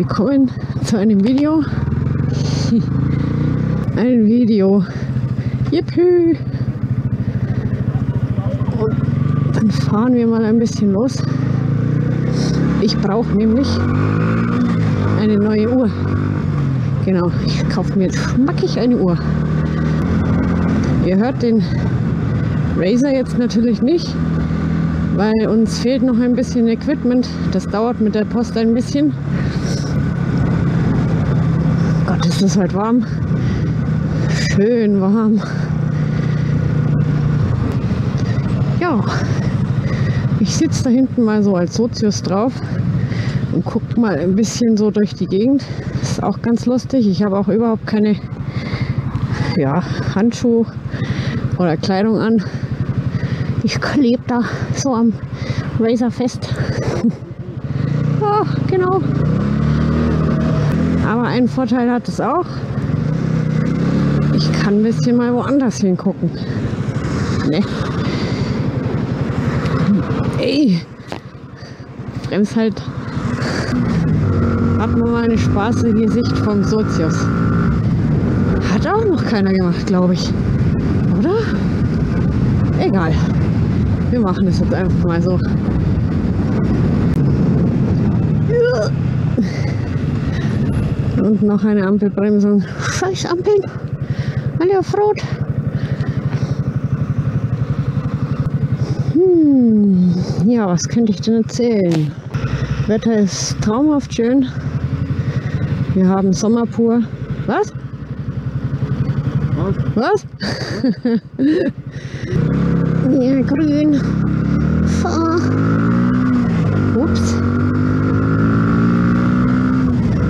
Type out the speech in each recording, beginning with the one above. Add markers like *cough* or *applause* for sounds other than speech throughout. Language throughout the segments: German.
willkommen zu einem Video. *laughs* Ein Video. Yippie! Und dann fahren wir mal ein bisschen los. Ich brauche nämlich eine neue Uhr. Genau, ich kaufe mir jetzt schmackig eine Uhr. Ihr hört den Razer jetzt natürlich nicht, weil uns fehlt noch ein bisschen Equipment. Das dauert mit der Post ein bisschen. Gott, ist es heute warm. Schön warm. Ja, ich sitze da hinten mal so als Sozius drauf und gucke mal ein bisschen so durch die Gegend. Ist auch ganz lustig. Ich habe auch überhaupt keine ja, Handschuhe oder Kleidung an. Ich klebe da so am Razer fest. ja, *laughs* genau. Aber einen Vorteil hat es auch. Ich kann ein bisschen mal woanders hingucken. Ne? Ey! Brems halt. Hat man mal eine spaßige Sicht vom Sozius. Hat auch noch keiner gemacht, glaube ich. Oder? Egal. Wir machen es jetzt einfach mal so. Und noch eine Ampelbremsung. Scheiß Ampeln. Alle auf Rot. Hm, ja, was könnte ich denn erzählen? Wetter ist traumhaft schön. Wir haben Sommer pur. Was? Was? *laughs* ja, grün. Fahr. Ups.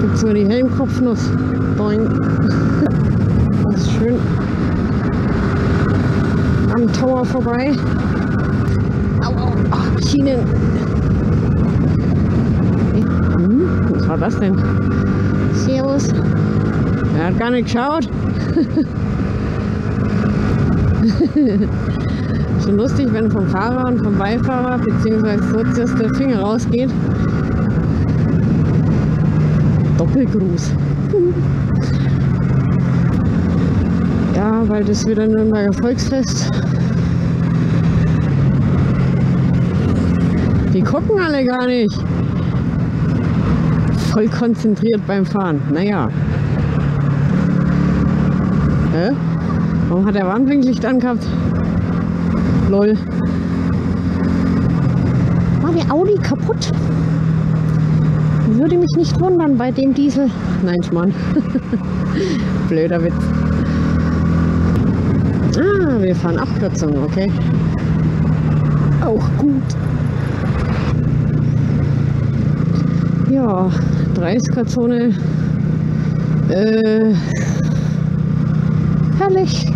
Gibt's nur die Helmkopfnuss. Boing. *laughs* Das ist schön. Am Tower vorbei. Au, au. Ach, Schienen. Hm, was war das denn? Servus. Er hat gar nicht geschaut. *laughs* Schon lustig, wenn vom Fahrer und vom Beifahrer bzw. Sozius der Finger rausgeht. Doppelgruß. Ja, weil das wieder Nürnberger Volksfest. Die gucken alle gar nicht. Voll konzentriert beim Fahren. Naja. Hä? Warum hat der Warnblinklicht angehabt? Lol. War der Audi kaputt? Würde mich nicht wundern bei dem Diesel. Nein, Schmarrn. *laughs* Blöder Witz. Ah, wir fahren Abkürzung, okay. Auch gut. Ja, 30er-Zone. Äh, herrlich.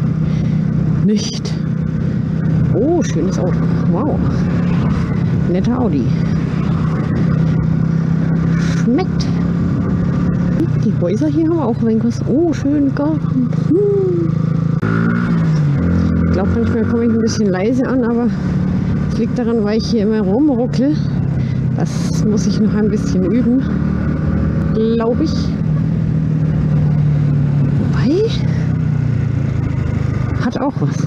Nicht. Oh, schönes Auto. Wow. Netter Audi. Schmeckt. Die Häuser hier haben auch ein was. Oh, schön Garten. Hm. Ich glaube, manchmal komme ich ein bisschen leise an, aber es liegt daran, weil ich hier immer rumruckel. Das muss ich noch ein bisschen üben, glaube ich. Wobei, hat auch was.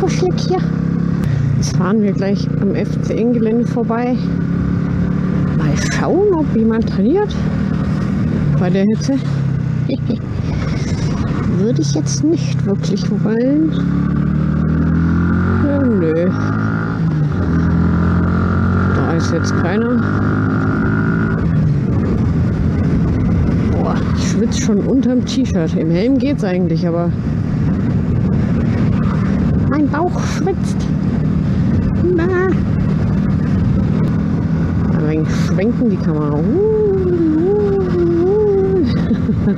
Kuschelig hier. Jetzt fahren wir gleich am FCN-Gelände vorbei. Schauen, ob jemand trainiert bei der Hitze. *laughs* Würde ich jetzt nicht wirklich wollen. Ja, nö. Da ist jetzt keiner. Boah, ich schwitze schon unterm T-Shirt. Im Helm geht's eigentlich, aber mein Bauch schwitzt. Na. Schwenken die Kamera. Uh, uh, uh.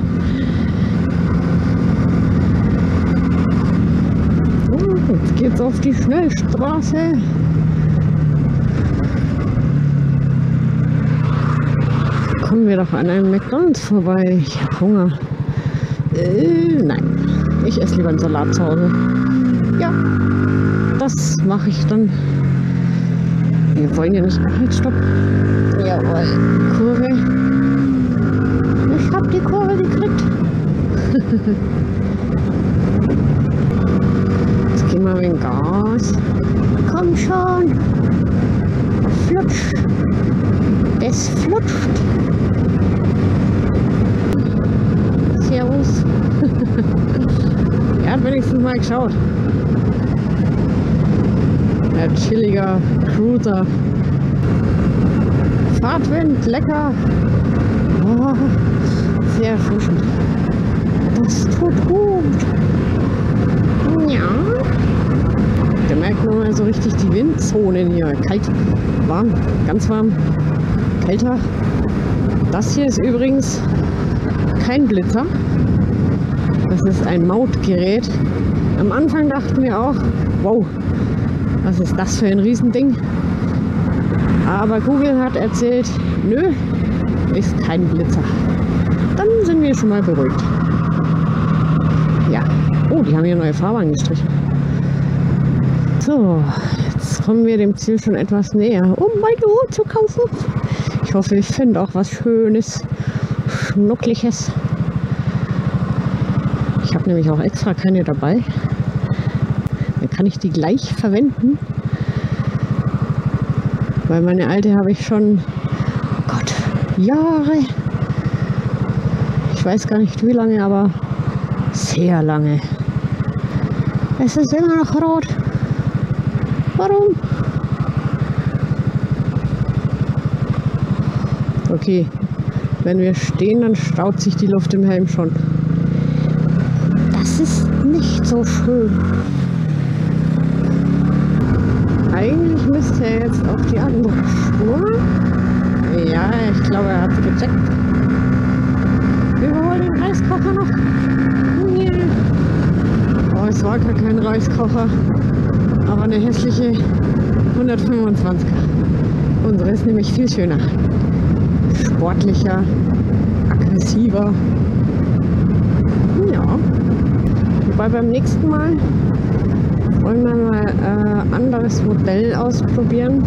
Jetzt geht's auf die Schnellstraße. Kommen wir doch an einem McDonalds vorbei. Ich habe Hunger. Äh, nein, ich esse lieber einen Salat zu Hause. Ja, das mache ich dann. Wir wollen ja nicht. Halt, stopp. Jawohl. Kurve. Ich hab die Kurve gekriegt. *laughs* Jetzt gehen wir in Gas. Komm schon. Flutsch. Es flutscht. Servus. *laughs* er hat wenigstens mal geschaut. Ja, chilliger Cruiser. Fahrtwind, lecker. Oh, sehr erfrischend. Das tut gut. Ja. Da merkt man mal so richtig die Windzonen hier. Kalt, warm, ganz warm, kälter. Das hier ist übrigens kein Blitzer. Das ist ein Mautgerät. Am Anfang dachten wir auch, wow, was ist das für ein Riesending? Aber Google hat erzählt, nö, ist kein Blitzer. Dann sind wir schon mal beruhigt. Ja. Oh, die haben hier neue Fahrbahn gestrichen. So, jetzt kommen wir dem Ziel schon etwas näher, um meine Uhr zu kaufen. Ich hoffe, ich finde auch was Schönes, Schnuckliches. Ich habe nämlich auch extra keine dabei. Kann ich die gleich verwenden. Weil meine alte habe ich schon, oh Gott, Jahre. Ich weiß gar nicht wie lange, aber sehr lange. Es ist immer noch rot. Warum? Okay, wenn wir stehen, dann staut sich die Luft im Helm schon. Das ist nicht so schön. Eigentlich müsste er jetzt auf die andere Spur. Ja, ich glaube, er hat gecheckt. Überhol den Reiskocher noch. Yeah. Oh, es war gar kein Reiskocher, aber eine hässliche 125er. Unsere ist nämlich viel schöner. Sportlicher, aggressiver. Ja. Wobei beim nächsten Mal wollen wir mal äh, anderes Modell ausprobieren.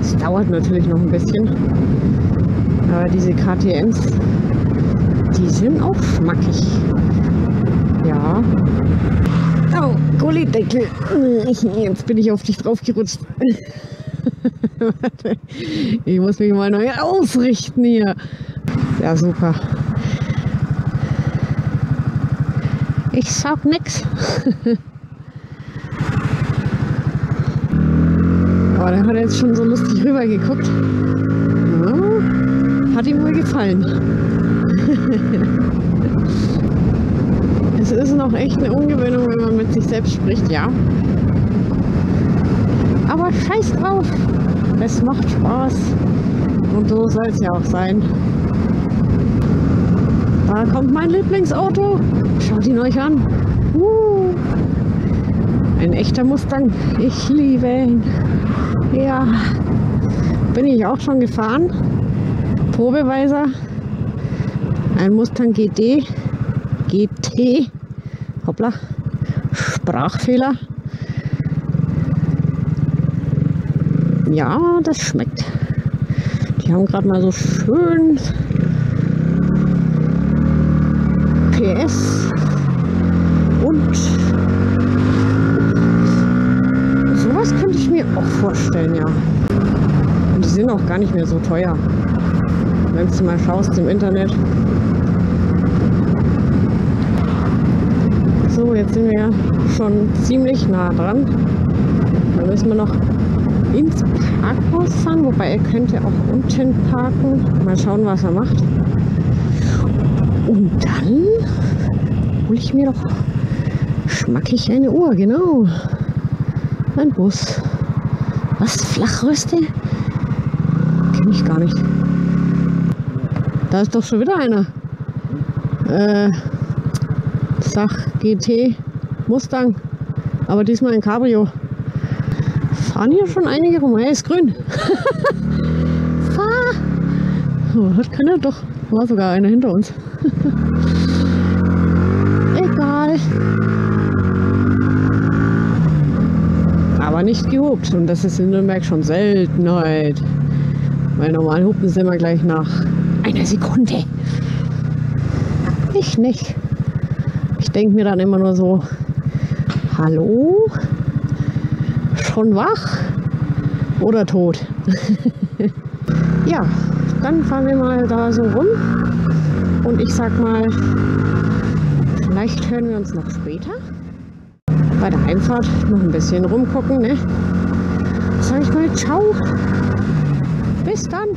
Es dauert natürlich noch ein bisschen. Aber diese KTMs, die sind auch schmackig. Ja. Oh, Gullideckel. *laughs* Jetzt bin ich auf dich draufgerutscht. Warte. *laughs* Ich muss mich mal neu ausrichten hier. Ja, super. Ich sag nix. *laughs* Aber der hat jetzt schon so lustig rüber geguckt. Ja, hat ihm wohl gefallen. *laughs* es ist noch echt eine Ungewöhnung, wenn man mit sich selbst spricht, ja. Aber scheiß drauf. Es macht Spaß. Und so soll es ja auch sein. Da kommt mein Lieblingsauto. Schaut ihn euch an. Uh, ein echter Mustang. Ich liebe ihn. Ja, bin ich auch schon gefahren. Probeweiser. Ein Mustang GT. GT. Hoppla. Sprachfehler. Ja, das schmeckt. Die haben gerade mal so schön PS und sowas könnte ich mir auch vorstellen, ja. Und die sind auch gar nicht mehr so teuer. Wenn du mal schaust im Internet. So, jetzt sind wir schon ziemlich nah dran. Da müssen wir noch ins Parkhaus fahren, wobei er könnte auch unten parken. Mal schauen, was er macht. Und dann hole ich mir doch schmackig eine Uhr, genau. Ein Bus. Was? Flachröste? Kenne ich gar nicht. Da ist doch schon wieder einer. Äh, Sach GT Mustang. Aber diesmal ein Cabrio. Fahren hier schon einige rum. Er ist grün. *laughs* Fahr! Oh, das kann er doch. War sogar einer hinter uns. *laughs* Egal. Aber nicht gehupt. Und das ist in Nürnberg schon Seltenheit. Weil normal hupen sie immer gleich nach einer Sekunde. Ich nicht. Ich denke mir dann immer nur so, hallo? Schon wach oder tot? *laughs* ja, dann fahren wir mal da so rum und ich sag mal, vielleicht hören wir uns noch später bei der Heimfahrt noch ein bisschen rumgucken. Ne? Sag ich mal, ciao. Bis dann.